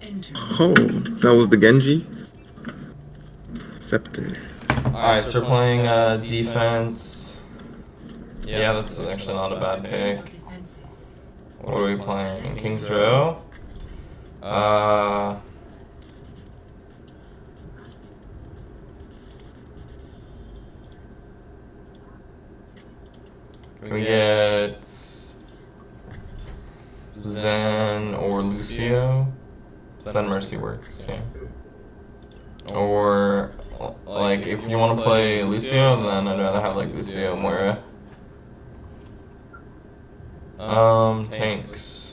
Now enter. Oh, so that was the Genji? Scepter. Alright, so we're playing uh, defense. Yeah, this is actually not a bad pick. What are we playing? King's Row? Uh. Can we get Zen or Lucio? Zen Mercy works, yeah. Or like if you want to play Lucio, then I'd rather have like Lucio Moira. Um, tanks.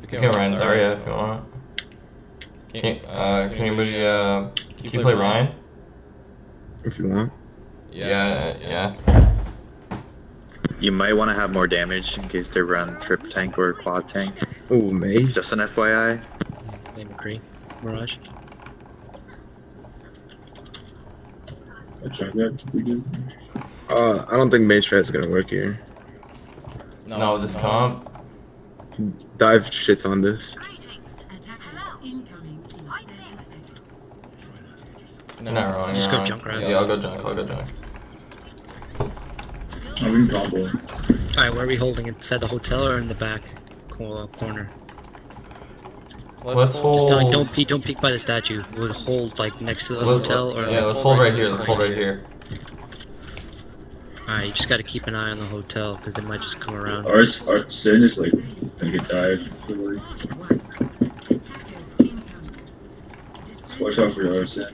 You can Rein Zarya if you want. Can, uh, can anybody, uh, can you play Rein? If you want. Yeah, yeah. You might want to have more damage in case they run trip tank or quad tank. Oh, Mei. Just an FYI. They McCree. Mirage. I tried that. We did. Uh, I don't think Mei strat is gonna work here. No, is this comp. Dive shits on this. Attackers incoming in 30 seconds. You're not. Just you're go junk route. Yeah, I'll go junk. I'll go junk. We can combo. Alright, where are we holding? Inside the hotel or in the back co- uh, corner? Let's Just hold. don't, don't peek. Don't peek by the statue. We'll hold like next to the let- hotel or. yeah, let's hold right here. Let's hold right here. Alright, you just gotta keep an eye on the hotel because they might just come around. Our, our sin is like gonna get died. Don't worry. Attackers incoming. Watch out for your sin.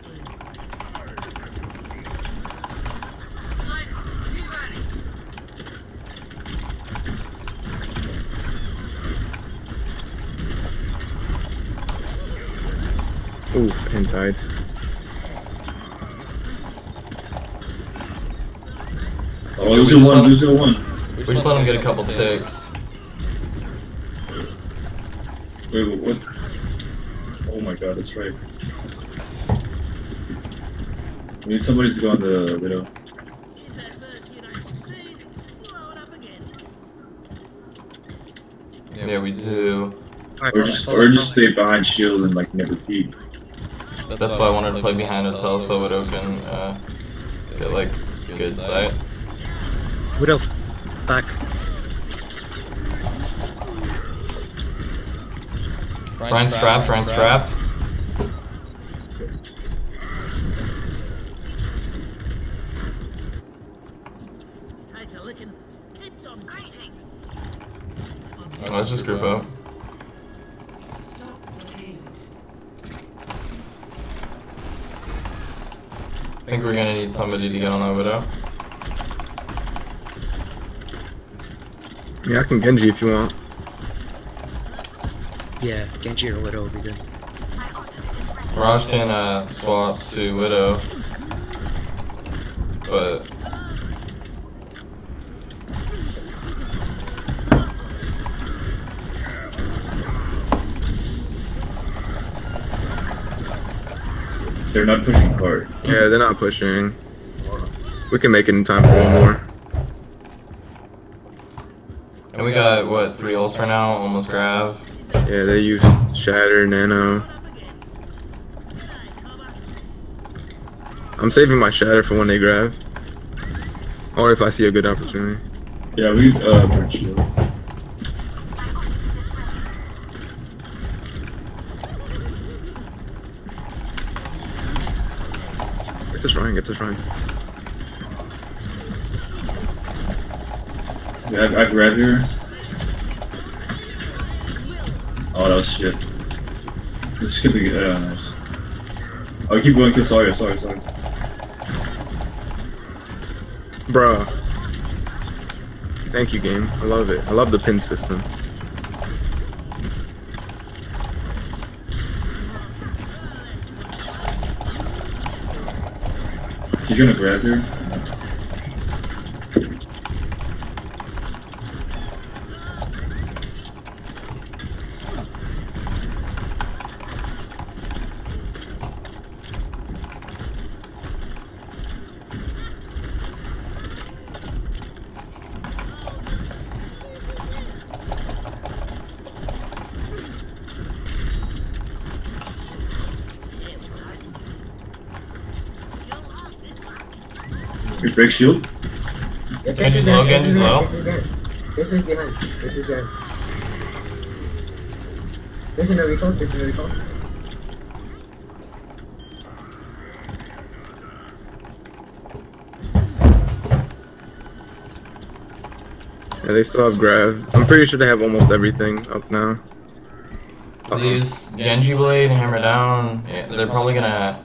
Oof, and died. Oh, lose it one, lose it one. We just let him get a couple ticks. Wait, wait, what? Oh my god, that's right. We need somebody to go on the widow. Yeah, we do. Alright, Or just, follow- or just stay behind shield and like never peek. That's why I wanted to play behind hotel so Widow can uh, get like good sight. Widow, back. Rein strapped. Rein strapped. Let's just group up. I think we're gonna need somebody to get on that Widow. Yeah, I can Genji if you want. Yeah, Genji or Widow would be good. Mirage can uh, swap to Widow, but They're not pushing hard. Yeah, they're not pushing. We can make it in time for one more. and we got what three ults right now, almost grab. Yeah, they use Shatter, Nano. I'm saving my Shatter for when they grab. Or if I see a good opportunity. Yeah, we uh bridge shield. Get this this Rein. Yeah, I, I grab here. Oh, that was shit. Let's skip the. Uh, nice. Oh, keep going. Sawyer. Sorry, sorry. Bruh. Thank you, game. I love it. I love the pin system. Gonna grab here? We break shield. Yeah, Genji's this is low, Gen, Genji's this is low. This is Gen. This is behind. This is Gen. This is a recall. This is a recall. Yeah, they still have grav. I'm pretty sure they have almost everything up now. Uh-oh. These Genji Blade, Hammer Down, yeah, they're probably gonna.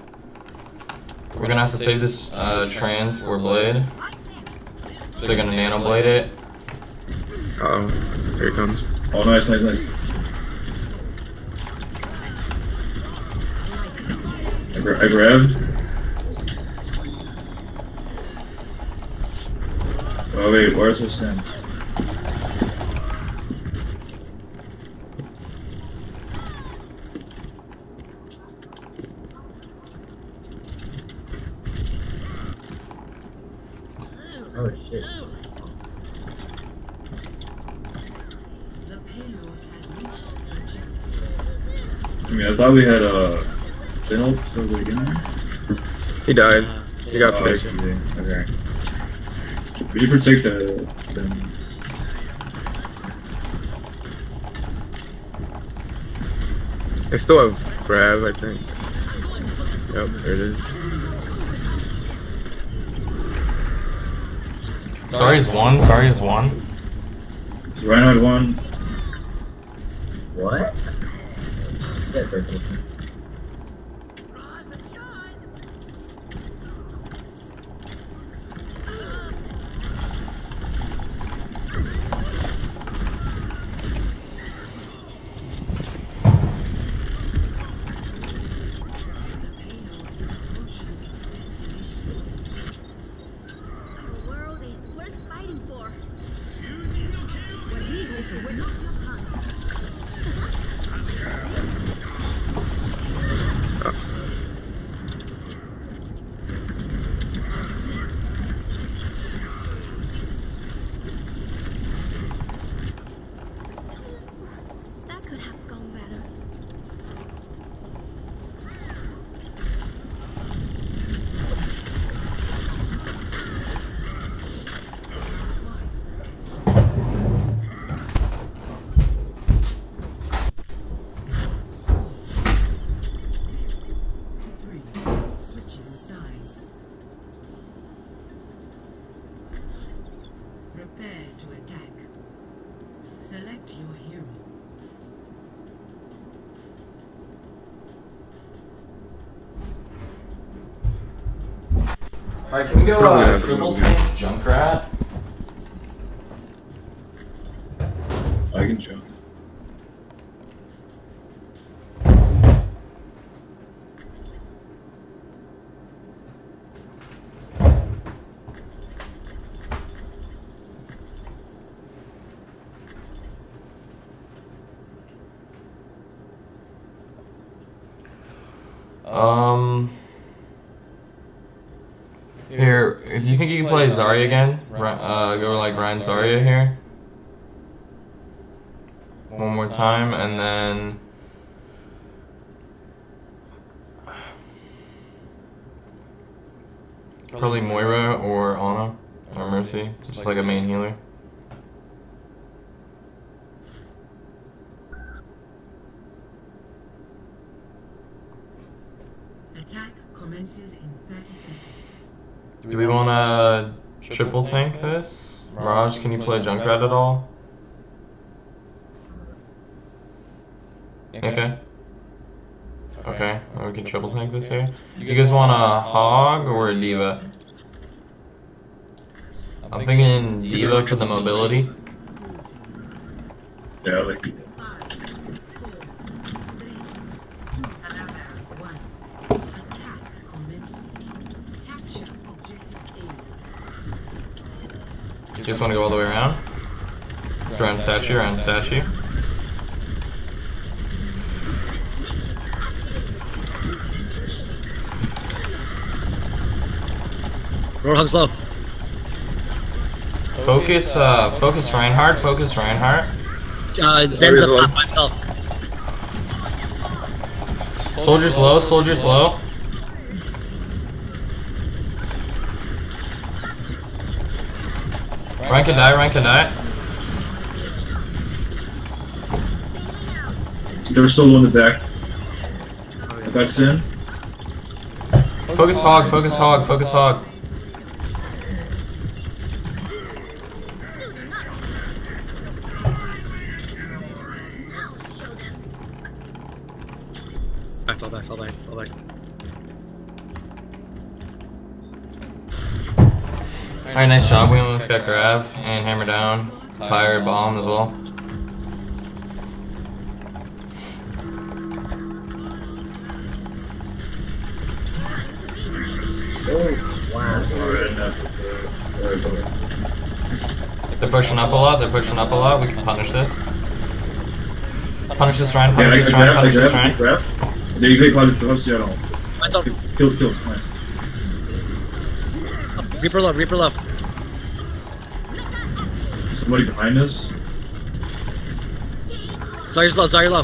We're gonna have to save this uh, trans for Blade. So they're gonna Nano Blade it. Uh-oh. Here it comes. Oh, nice, nice, nice. I, gra- I grabbed. Oh wait, where's this thing? Oh shit. The payload has reached the objective. I mean, I thought we had a uh, Sinnoh for the. He died. Uh, He got Oh, I picked. Okay. Would you protect the Sin? They still have grav, I think. Yep, there it is. Sorry is one, sorry is one. Is Reinhardt one? What? Yeah. The payload is approaching its destination. The world is worth fighting for. That could have gone better. Score. Three. Switching sides. Prepare to attack. Select your hero. Alright, can we go Probably uh, to triple move. tank Junkrat? I can jump. Um. Here, do you think you can play Zarya again? Ri- Uh, go like Rein Zarya here. One more time, and then. Probably Moira or Ana or Mercy, just like a main healer. Attack commences in 30 seconds. Do we want to triple tank this? Mirage, can you play Junkrat at all? Okay. Okay, well, we can triple tank this here. Do you guys want a Hog or a D.Va? I'm thinking D.Va for the mobility. Yeah, like One. Attack commencing. Capture objective A. You just want to go all the way around? Just around statue, around statue. Roadhog's low. Focus, uh, focus Reinhardt, focus Reinhardt. Uh, Zen's up There is top by. Soldiers low, soldiers low. Rein can die, rank can die. They're solo in the back. That's in. Focus hog, focus hog, focus hog. They're pushing up a lot, they're pushing up a lot. We can punish this. Punish this Rein, Yeah, punish I this Rein, grab, I punish this grab, I Rein. grab. There you go, Cloud, Cloud, see, I don't. I thought Kill, kill, nice. Reaper love, Reaper love. Somebody behind us. Zary's low, Zarya low.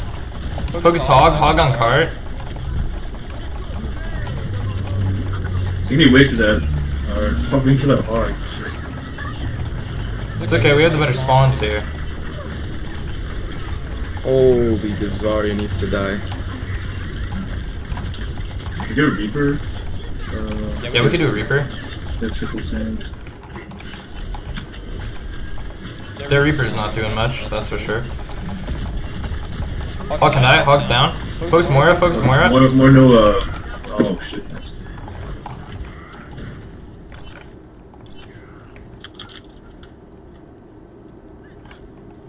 Focus hog, hog on cart. I think he wasted that. Alright, uh, fuck, we kill that hard. It's okay, we have the better spawns here. Oh, the Zarya needs to die. We get a Reaper. Uh, Yeah, we could do a Reaper. yeah, triple sands. Their Reaper's not doing much, that's for sure. Hog can die, hog's down. Focus Moira, focus Moira. More, more no, uh. Oh shit.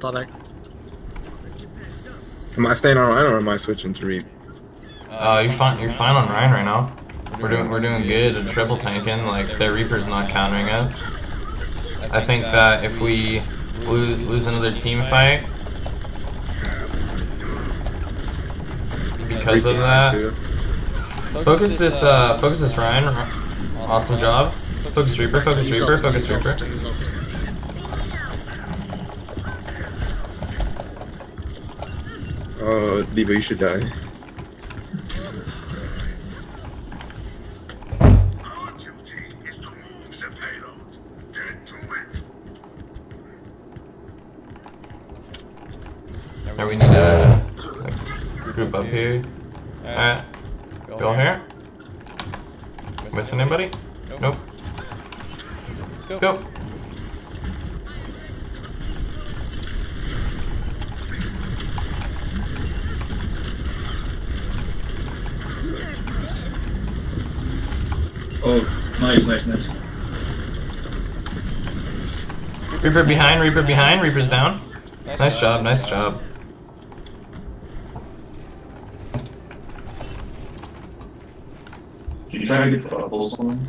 Fall back. Am I staying on Rein or am I switching to Reap? Uh, you're fine. You're fine on Rein right now. We're doing we're doing good at triple tanking. Like their Reaper's not countering us. I think that if we lose, lose another team fight because of that, focus this uh focus this Rein. Awesome job. Focus Reaper. Focus Reaper. Focus use ults, Reaper. Uh, D.Va, you should die. Reaper behind, Reaper behind, Reaper's down. Nice job, nice job. Can you try to get the bubbles on?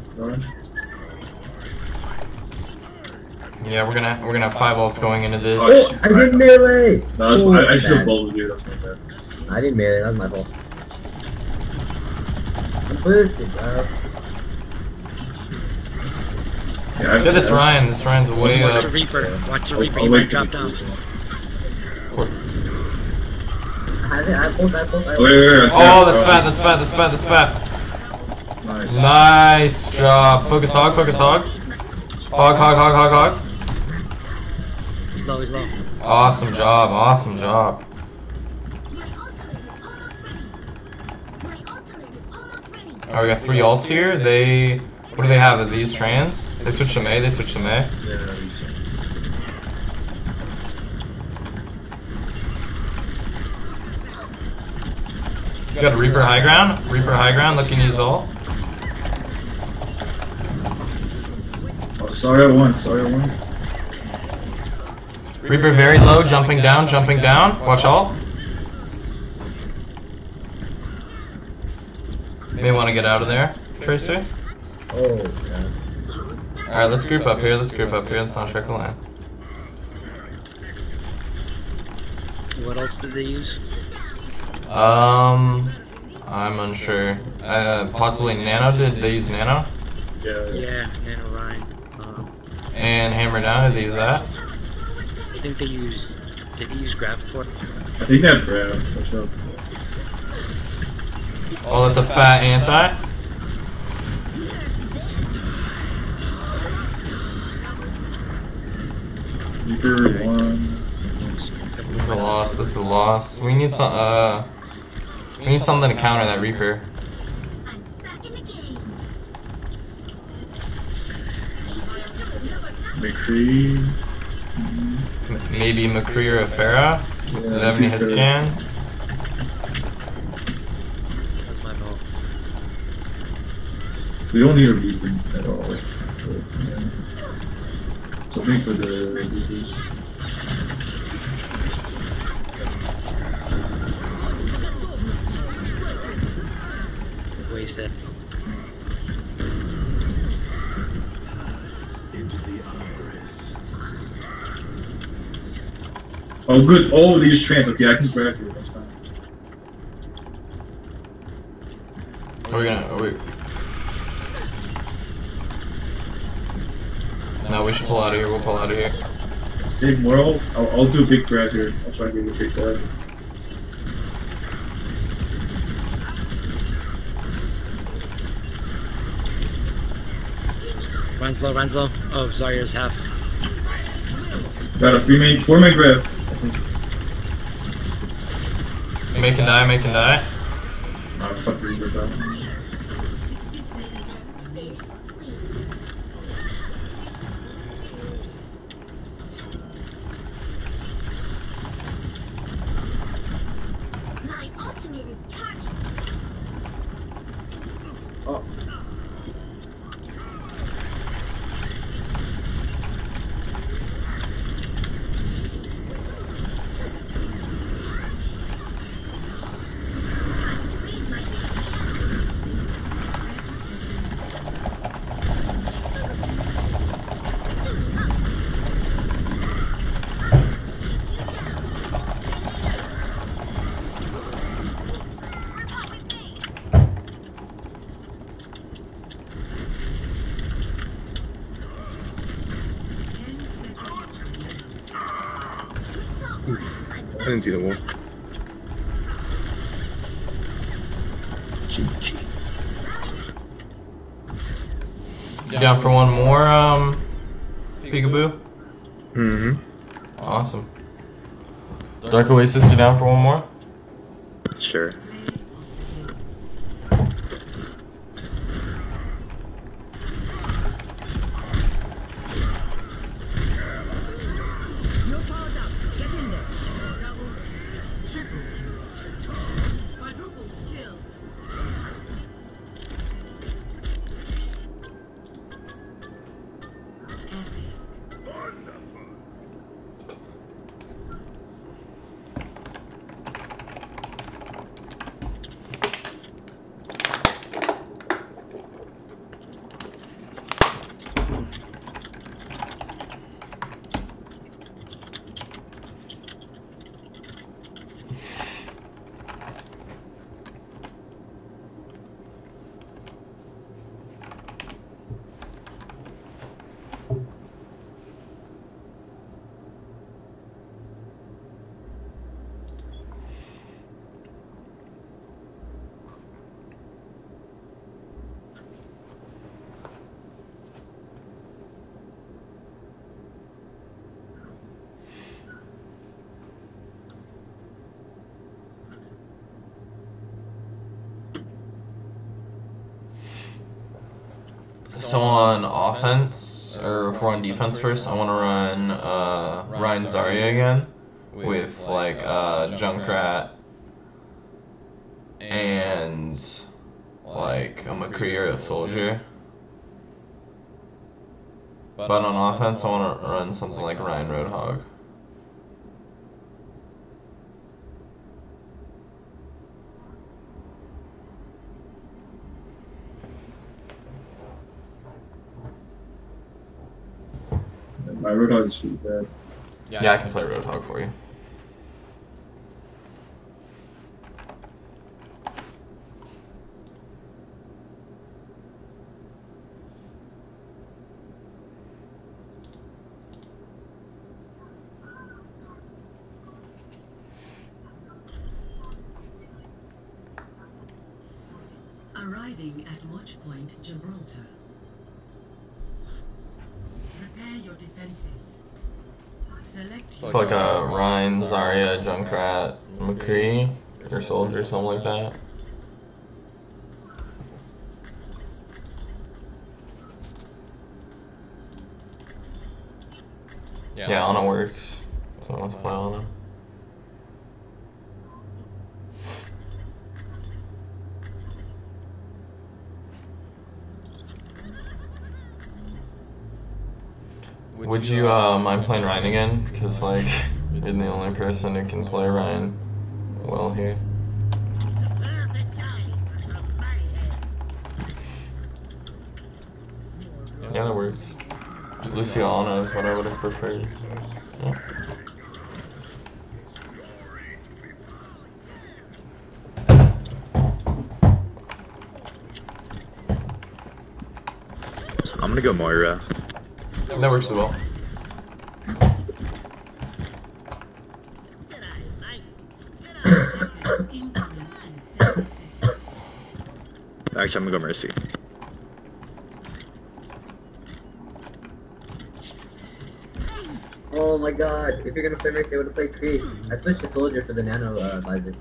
Yeah, we're gonna we're gonna have five ults going into this. Oh, oh I did melee! No, that's, Oh, I, I should have bad. bowled you. That's not bad. I didn't melee, that's my fault. I'm boosted, bro. Yeah, I, Get this Rein, this Rein's way Watch up. the Reaper. Watch the I'll, Reaper. I'll He wait might for drop the- down. I have I pulled, I pulled, Wait, wait, wait, Oh, okay. that's bad, that's bad, that's bad, that's bad. Nice. Nice job. Focus hog, focus hog. Hog, hog, hog, hog, hog. He's low, he's low. Awesome job, awesome job. My ultimate is almost ready. Alright, we got three ults here. They. What do they have? Of these trans? They switch to Mei, they switch to Mei. Yeah, We got a Reaper high ground. Reaper high ground looking to use ult. oh, sorry, I won. Sorry, I won. Reaper very low, jumping down, jumping down. Watch ult. May want to get out of there, Tracer. Oh, yeah. Alright, let's group up here, let's group up here, let's not trickle in. What else did they use? Um, I'm unsure. Uh, possibly Nano, did they use Nano? Yeah, yeah. Yeah, Nano Rein. Um, And Hammer Down, did they use that? I think they used. Did they use Gravicore? I think that's grab. Watch out. Oh, that's a fat anti. Reaper one. This is a loss. This is a loss. We need some. Uh, we need something to counter that Reaper. I'm back in the game. McCree. Maybe McCree or a Pharah. Do they have any hit scan? That's my ball. We don't need a Reaper at all. But, yeah. Something for the. Wasted. Oh, good. They use trans. Okay, I can grab you next time. Are we gonna? Are we... No, we should pull out of here. We'll pull out of here. Save moral. I'll, I'll do a big grab here. I'll try to get a big grab. Runs low, runs low. Oh, Zarya's half. Got a three main, four main grab. Make and die. Make and die. Ah, fuck the Reaper down. Didn't see the wall. Down for one more. Um, peekaboo. Mm-hmm. Awesome. Dark Oasis, you down for one more? Sure. So on offense, or if we're on defense first, I want to run uh, Rein Zarya again with like uh, Junkrat and like a McCree or a Soldier. But on offense, I want to run something like Rein Roadhog. My Roadhog is pretty bad. Yeah, I can play Roadhog for you. Arriving at Watchpoint Gibraltar. Your defenses. Select It's like a Rein, Zarya, Junkrat, McCree, or Soldier, something like that. Yeah, Ana works. So let's play Ana. Would you uh, mind playing Rein again? Because like you're the only person who can play Rein well here. Yeah, that works. Luciana is what I would have preferred. Yeah. I'm gonna go Moira. That works as well. incoming in 30 seconds. Actually, I'm gonna go Mercy. Oh my god, if you're gonna play Mercy, I would've played Creed. I switched to Soldier for the Nano uh, visor.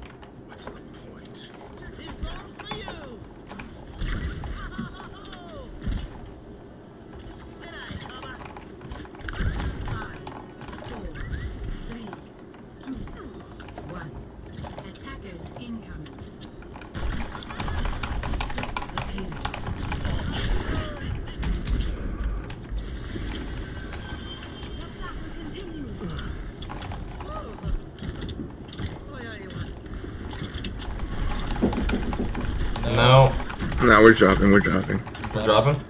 We're dropping. We're dropping. we're dropping.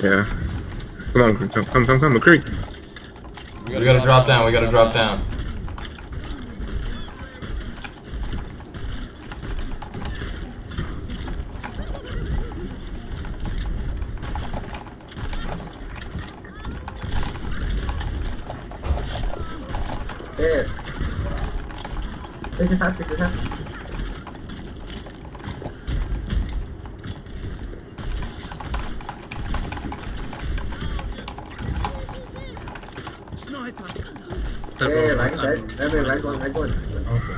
Yeah. Come on, come, come, come, come, McCree. We gotta drop down. We gotta drop down. There. Wait, just have to, just have to. They're Yeah, both- right, I right, mean, right, right, right, one, right, one. Okay.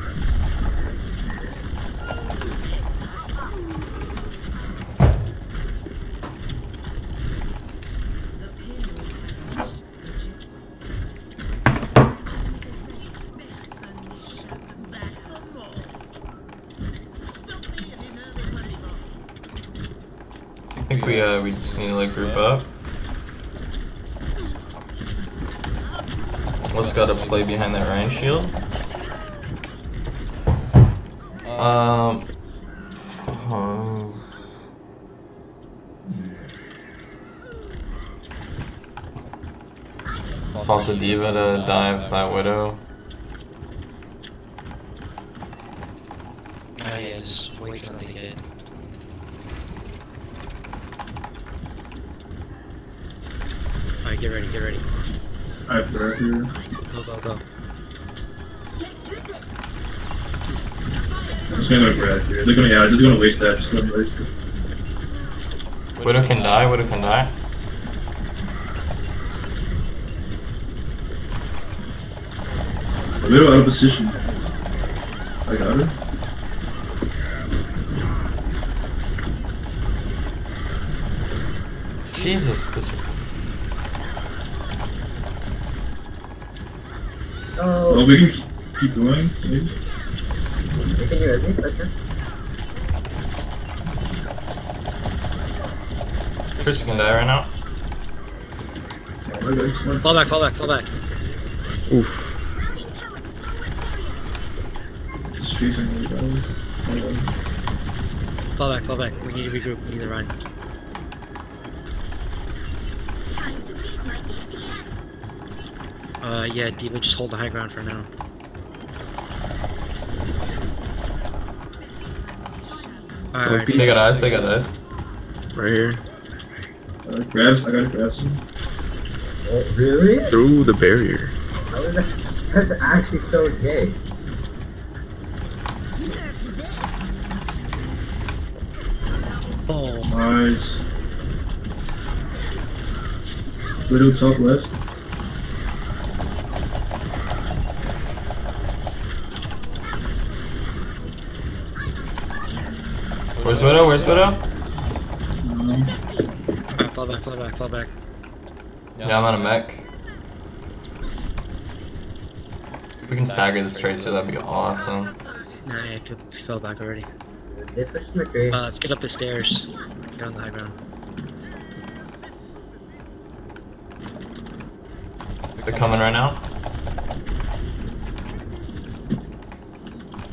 The payload has reached the checkpoint. I think we uh we just need to like group up. Let's gotta play behind that Rein shield. Um. oh. Salt the D.Va to dive that Widow. Oh yeah, just wait for them to get. Alright, get ready, get ready. I have Barrett here. Go, go, go. I'm just gonna go Barrett here. They're gonna, yeah, they're gonna waste that. Just let them waste it. Widow can die. Widow can die. A little out of position. I got her. Jesus, this Oh, Oh, we can keep- keep going, maybe. you can hear me? Okay. Chris can die right now. My God, smart. Fall back, fall back, fall back. Oof. Fall back, fall back. We need to regroup, we need to run. Uh, yeah, D.Va, just hold the high ground for now. Alright, Don't They got us. They got us. Right here. uh, grabs, I got it, grabs. Oh, really? Through the barrier. How is that? That's actually so gay. Alright. Little top left. Where's Widow? Where's Widow? Um, fall back, fall back, fall back. Yeah, yeah I'm on a mech. We can stagger this tracer, that'd be awesome. Nah, yeah, I could fell back already. Uh, let's get up the stairs. Get on the high ground. They're coming right now.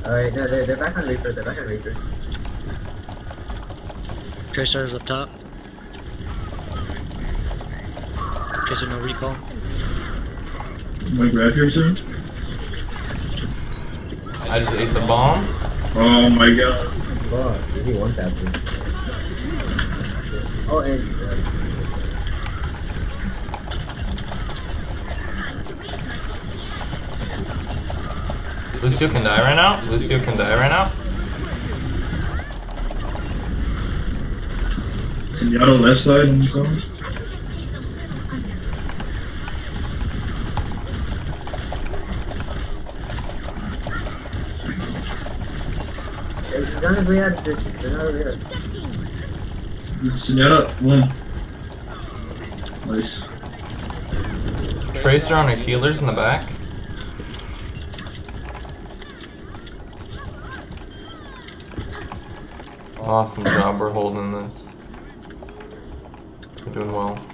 Alright, no, they're, they're back on Reaper, they're back on Reaper. Tracer's up top. Tracer no recall. My grab here soon? I just ate the bomb. Oh my god. Fuck, did he want that dude? Oh, and uh, Lucio can die right now. Lucio can die right now. Seattle left side on zone. he's on his way out of this. He's Seattle, one. Nice. Tracer on our healers in the back. Awesome job, we're holding this. We're doing well.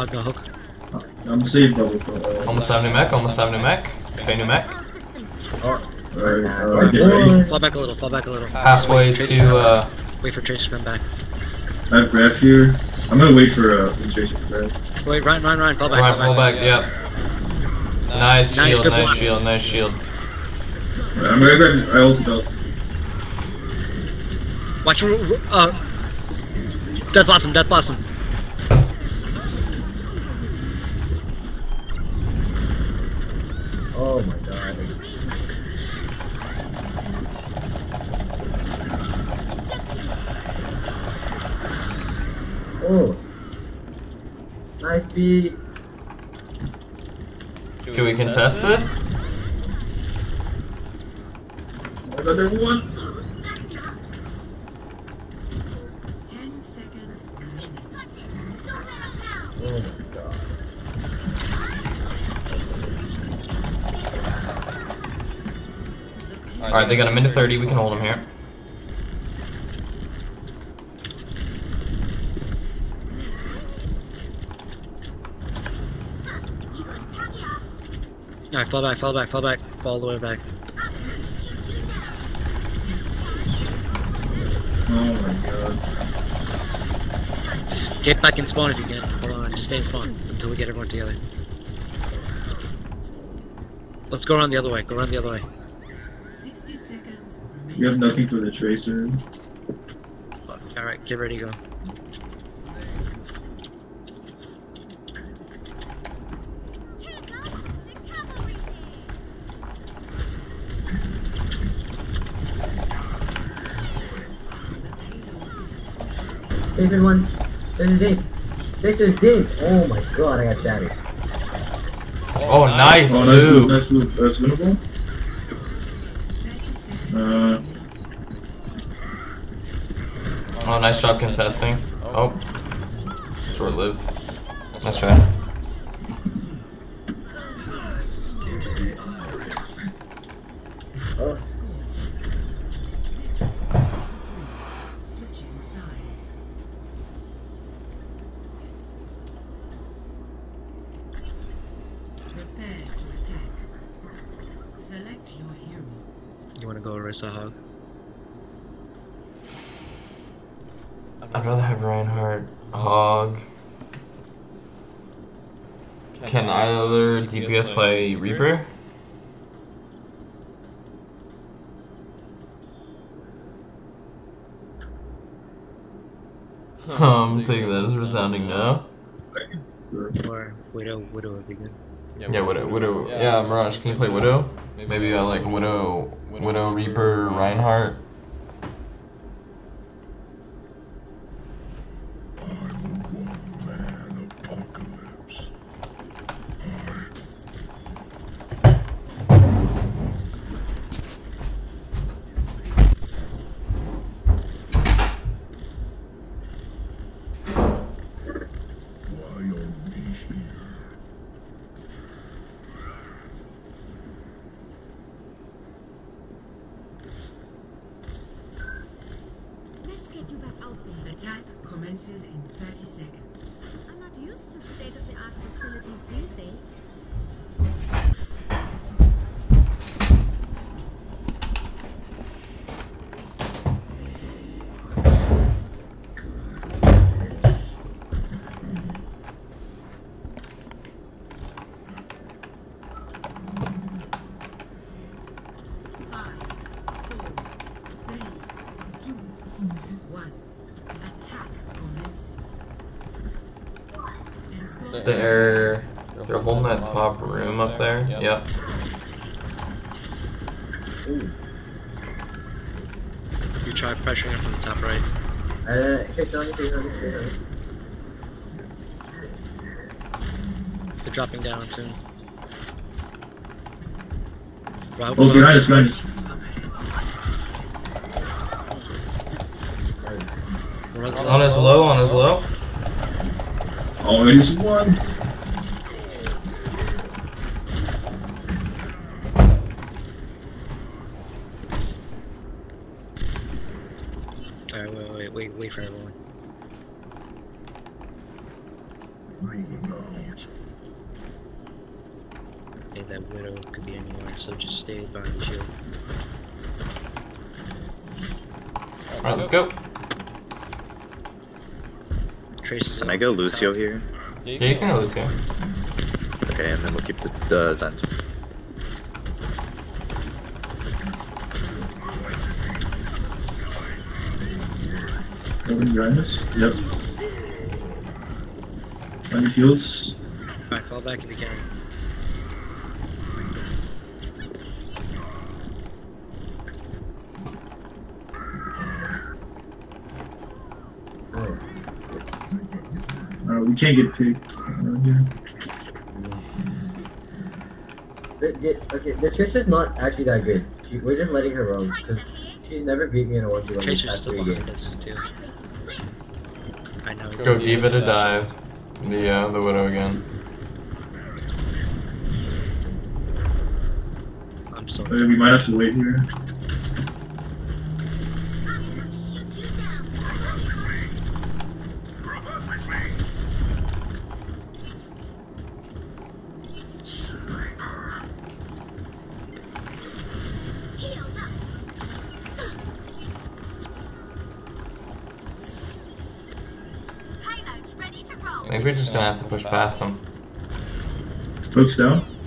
Hug no hook. I'm safe double for uh, Almost have new mech, almost have new mech. Okay, new mech. Alright, alright, get ready. Fall back a little, fall back a little. Halfway Just wait for to, Tracer- uh, Wait for Tracer to come back. I have grab here. I'm gonna wait for uh, the Tracer to grab. Wait, Rein, Rein, Rein, fall back, Rein, fall pull back. back, yep. Nice Nice, shield, good nice block. shield, nice shield. Alright, I'm gonna grab. I ulted out. Watch, your- uh, Death Blossom, Death Blossom. Oh my god. Oh. Nice beat. Can we contest this? I got that one. Ten seconds. Oh my god. Alright, they got a minute 30, we can hold them here. Fall back, fall back, fall back, fall all the way back. Oh my god. Just get back in spawn if you can. Hold on, just stay in spawn until we get everyone together. Let's go around the other way, go around the other way. Sixty seconds. You have nothing for the Tracer. Alright, get ready to go. Jason one. Jason deep. is deep. Oh my god, I got shattered. Oh, nice Oh, nice move, move. nice move. That's winnable? Uh, Oh, nice job contesting. Oh. Short lived. Nice try. Oh. Switching sides. Prepare to attack. Select your hero. You wanna go Orisa Hog? I'd rather have Reinhardt, Hog. Can either DPS play Reaper? I'm taking that as a resounding no. Or Widow, Widow would be good. Yeah, Widow, Widow. Yeah, Mirage, can you play Widow? Maybe uh, like Widow, Widow, Reaper, Reinhardt. They're they're holding that top room up there. Yep. You try pressuring it from the top right. Uh. They're dropping down soon. Rob, Oh, behind us, behind us. On his low, on his low. Oh, he's one. Alright, wait, wait, wait, wait for everyone. Okay, that widow could be anywhere, so just stay behind you. Alright, let's go. Trace Can I go Lucio here? Yeah, you can go, Lucio. Okay, and then we'll keep the, the Zen. Coming behind us. Yep. On your heels. Alright, fall back if you can. Oh. Uh, we can't get picked. Uh, here. The, the, okay, the Trisha's not actually that good. She, we're just letting her roam because she's never beat me in a one v one Tracer's past three behind games. Us, too. I know. Go D.Va to dive. The uh, the widow again. I'm so Uh, we might have to wait here. We're them. gonna have to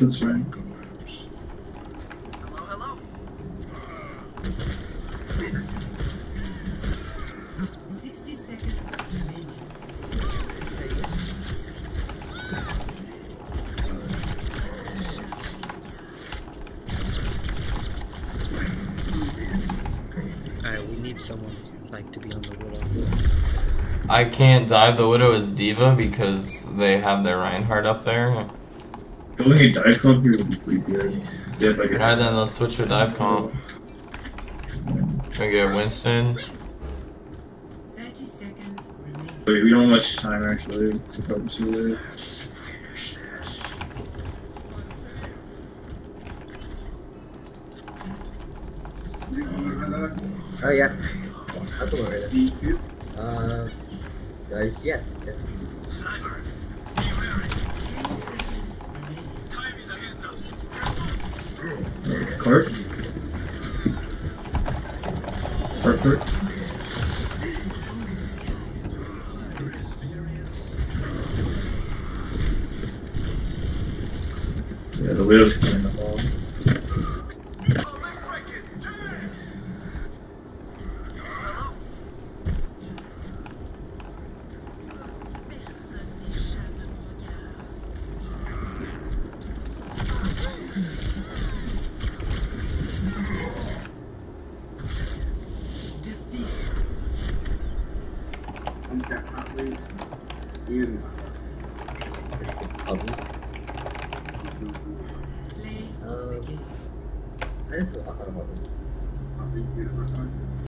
push past them. Hooks down. I can swing. 60 seconds remaining. Alright, we need someone like to be on the widow. I can't dive the widow as D.Va because they have their Reinhardt up there. Going a dive comp here would be pretty good. They have like a Alright then, let's switch to dive comp. We get Winston. 30 seconds. Wait, we don't have much time actually. It's probably too late. Oh yeah, that's the one right there. Uh, uh yeah. yeah.